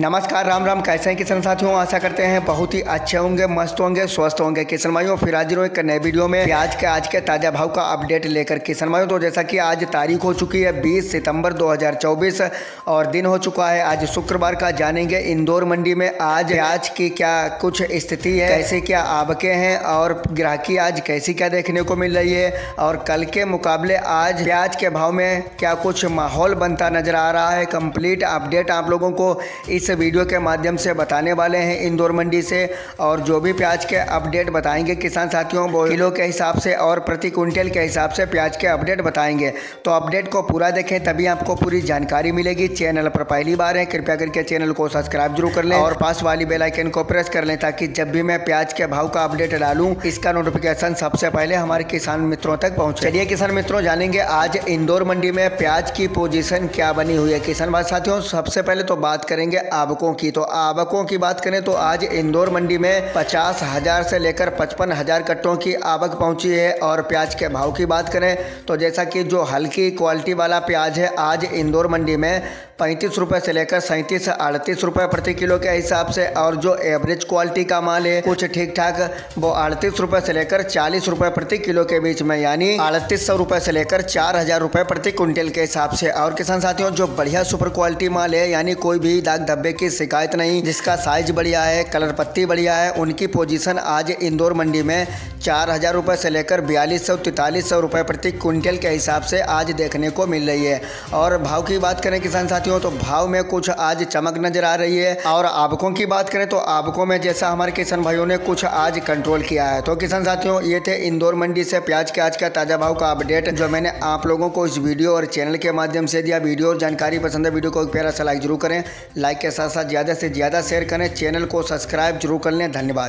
नमस्कार, राम राम। कैसे हैं किसान साथियों? आशा करते हैं बहुत ही अच्छे होंगे, मस्त होंगे, स्वस्थ होंगे। किसान भाइयों, फिर आज एक नए वीडियो में। प्याज के, आज के ताज़ा भाव का अपडेट लेकर किसान भाइयों। तो जैसा कि आज तारीख हो चुकी है 20 सितंबर 2024 और दिन हो चुका है आज शुक्रवार का। जानेंगे इंदौर मंडी में आज प्याज की क्या कुछ स्थिति है, कैसे क्या आबके हैं और ग्राहकी आज कैसी क्या देखने को मिल रही है और कल के मुकाबले आज प्याज के भाव में क्या कुछ माहौल बनता नज़र आ रहा है। कंप्लीट अपडेट आप लोगों को इस वीडियो के माध्यम से बताने वाले हैं इंदौर मंडी से और जो भी प्याज के अपडेट बताएँगे, किसान साथियों किलो के हिसाब से और प्रति क्विंटल के हिसाब से प्याज के अपडेट बताएँगे। तो अपडेट को पूरा देखें, तभी आपको पूरी जानकारी मिलेगी। चैनल पर पहली बार है, कृपया करके चैनल को सब्सक्राइब ज़रूर कर लें और पास वाली बेलाइकन को प्रेस कर लें ताकि जब भी मैं प्याज के भाव का अपडेट डालूँ, इसका नोटिफिकेशन सबसे पहले हमारे किसान मित्रों तक पहुँच। चलिए किसान मित्रों, जानेंगे आज इंदौर मंडी में प्याज की पोजिशन क्या बनी हुई है। किसान साथियों, सबसे पहले तो बात करेंगे आवकों की। तो आवकों की बात करें तो आज इंदौर मंडी में पचास हज़ार से लेकर पचपन हज़ार कट्टों की आवक पहुँची है और प्याज के भाव की बात करें तो जैसा कि जो हल्की क्वालिटी वाला प्याज है, आज इंदौर मंडी में पैंतीस रुपये से लेकर सैंतीस अड़तीस रुपये प्रति किलो के हिसाब से और जो एवरेज क्वालिटी का माल है, कुछ ठीक ठाक वो अड़तीस रुपये से लेकर चालीस रुपये प्रति किलो के बीच में, यानी अड़तीस सौ रुपये से लेकर चार हज़ार रुपये प्रति क्विंटल के हिसाब से। और किसान साथियों, जो बढ़िया सुपर क्वालिटी माल है, यानी कोई भी दाग धब्बे की शिकायत नहीं, जिसका साइज़ बढ़िया है कलर पत्ती बढ़िया है, उनकी पोजीशन आज इंदौर मंडी में चार हज़ार रुपये से लेकर बयालीस सौ तैतालीस सौ रुपये प्रति क्विंटल के हिसाब से आज देखने को मिल रही है। और भाव की बात करें किसान साथियों तो भाव में कुछ आज चमक नज़र आ रही है। और आवकों की बात करें तो आवकों में जैसा हमारे किसान भाइयों ने कुछ आज कंट्रोल किया है। तो किसान साथियों, ये थे इंदौर मंडी से प्याज के आज का ताज़ा भाव का अपडेट जो मैंने आप लोगों को इस वीडियो और चैनल के माध्यम से दिया। वीडियो और जानकारी पसंद है, वीडियो को प्यारा सा लाइक ज़रूर करें। लाइक साथ साथ ज़्यादा से ज़्यादा शेयर करें चैनल को सब्सक्राइब ज़रूर कर लें। धन्यवाद।